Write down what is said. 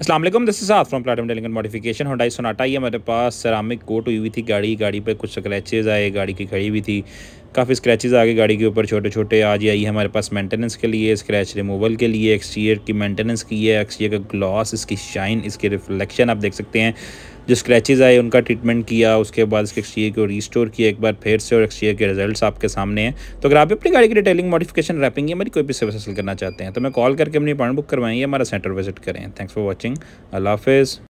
Aslam this is from platinum detailing modification Hyundai Sonata ये मेरे पास ceramic coat हुई हुई थी गाड़ी गाड़ी पे कुछ स्क्रैचेज आए, गाड़ी की खड़ी हुई थी। काफ़ी स्क्रैचेज आ गए गाड़ी के ऊपर छोटे छोटे आज आई हमारे पास मेंटेनेंस के लिए स्क्रैच रिमूवल के लिए एक्सटीरियर की मेंटेनेंस की है एक्सटीरियर का ग्लॉस इसकी शाइन इसके रिफ्लेक्शन आप देख सकते हैं। जो स्क्रैचेज़ आए, उनका ट्रीटमेंट किया, उसके बाद इसके एक्सटीरियर को रीस्टोर किया, एक बार फिर से, और एक्सटीरियर के रिजल्ट्स आपके सामने हैं। तो अगर आप अपनी गाड़ी की डिटेलिंग मॉडिफिकेशन रैपिंग या हमारी कोई भी सर्विस हासिल करना चाहते हैं तो मैं कॉल करके अपनी अपॉइंट बुक करवाएँ हमारा सेंटर विज़िट करें। थैंक्स फॉर वॉचिंग अल्लाह हाफिज़